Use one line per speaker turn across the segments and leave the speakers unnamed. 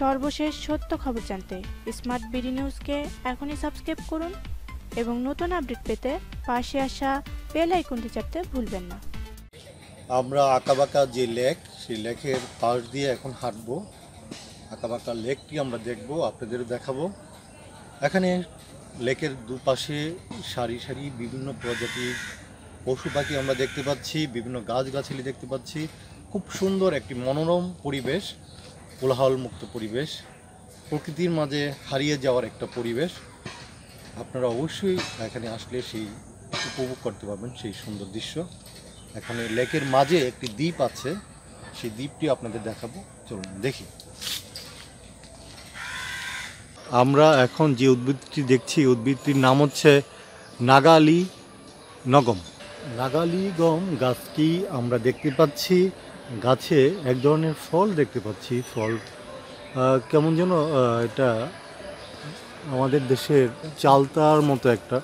সর্বশেষ সত্য খবর জানতে স্মার্ট বিডি নিউজকে এখনই সাবস্ক্রাইব করুন এবং নতুন আপডেট পেতে পাশে আসা বেল আইকনটি চাপতে ভুলবেন না।
আমরা আঁকাবাঁকা যে লেক সেই লেকের পাশ দিয়ে এখন হাঁটবো। আঁকাবাঁকা লেকটি আমরা দেখব, আপনাদেরও দেখাবো। এখানে লেকের দুপাশে সারি সারি বিভিন্ন প্রজাতির পশু পাখি আমরা দেখতে পাচ্ছি, বিভিন্ন গাছগাছালি দেখতে পাচ্ছি। খুব সুন্দর একটি মনোরম পরিবেশ। কোলাহল মুক্ত পরিবেশ, প্রকৃতির মাঝে হারিয়ে যাওয়ার একটা পরিবেশ। আপনারা অবশ্যই এখানে আসলে সেই উপভোগ করতে পারবেন সেই সুন্দর দৃশ্য। এখানে লেকের মাঝে একটি দ্বীপ আছে, সেই দ্বীপটি আপনাদের দেখাবো। চলুন দেখি। আমরা এখন যে উদ্ভিদটি দেখছি উদ্ভিদটির নাম হচ্ছে নাগালি নগম। নাগালি গম গাছটি আমরা দেখতে পাচ্ছি? গাছে এক ধরনের ফল দেখতে পাচ্ছি, ফল। কেমন যেন এটা আমাদের দেশের চালতার মতো একটা।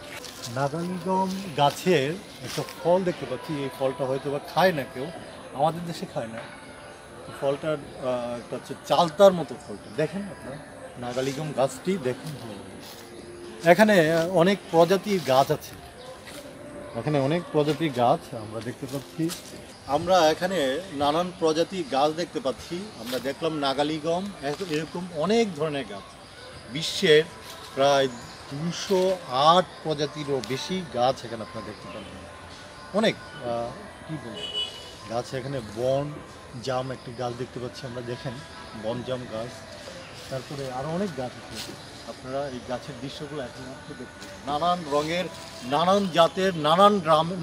নাগালিগম গাছের একটা ফল দেখতে পাচ্ছি, এই ফলটা হয়তো বা খায় না কেউ, আমাদের দেশে খায় না। ফলটার একটা হচ্ছে চালতার মতো ফলটা। দেখেন আপনার, নাগালিগম গাছটি দেখুন। এখানে অনেক প্রজাতির গাছ আছে। এখানে অনেক প্রজাতির গাছ আমরা দেখতে পাচ্ছি। আমরা এখানে নানান প্রজাতির গাছ দেখতে পাচ্ছি। আমরা দেখলাম নাগালিগম এরকম- অনেক ধরনের গাছ। বিশ্বের প্রায় দুশো আট প্রজাতিরও বেশি গাছ এখানে আপনারা দেখতে পাবেন অনেক কি বলব? গাছ এখানে বন জাম একটি গাছ দেখতে পাচ্ছি আমরা, দেখেন বন জাম গাছ। তারপরে আরও অনেক গাছ আছে। আপনারা এই গাছের দৃশ্যগুলো দেখতে নানান রঙের, নানান জাতের, নানান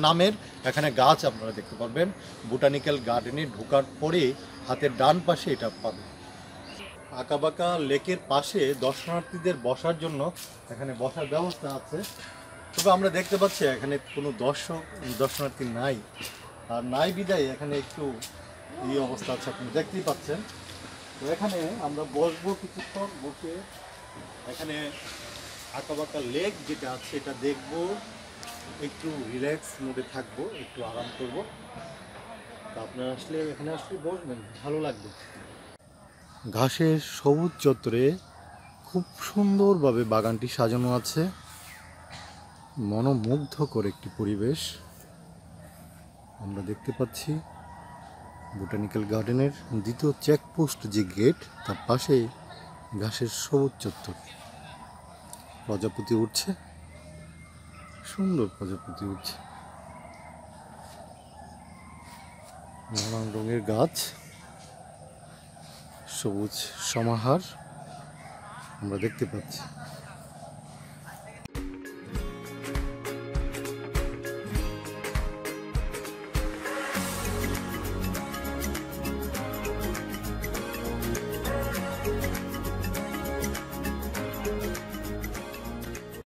নামের এখানে গাছ আপনারা দেখতে পারবেন। বোটানিক্যাল গার্ডেনে ঢোকার পরে হাতের ডান পাশে এটা পাবেন। আঁকাবাঁকা লেকের পাশে দর্শনার্থীদের বসার জন্য এখানে বসার ব্যবস্থা আছে। তবে আমরা দেখতে পাচ্ছি এখানে কোনো দর্শক, দর্শনার্থী নাই। আর নাই বিদায় এখানে একটু এই অবস্থা আছে, আপনি দেখতেই পাচ্ছেন। তো এখানে আমরা বসবো কিছুক্ষণ, বসে এখানে আঁকাবাঁকা লেক যেটা আছে এটা দেখব, একটু রিল্যাক্স মোডে থাকব, একটু আরাম করব। তা আপনারা আসলে এখানে আসলে বসবেন, ভালো লাগবে। ঘাসের সবুজ চত্বরে খুব সুন্দরভাবে বাগানটি সাজানো আছে। মনোমুগ্ধকর একটি পরিবেশ আমরা দেখতে পাচ্ছি। বোটানিক্যাল গার্ডেনের দ্বিতীয় চেকপোস্ট যে গেট, তার পাশেই ঘাসের সবুজ চত্বর। প্রজাপতি উঠছে সুন্দর প্রজাপতি উঠছে নানান রঙের গাছ। সবুজ সমাহার আমরা দেখতে পাচ্ছি।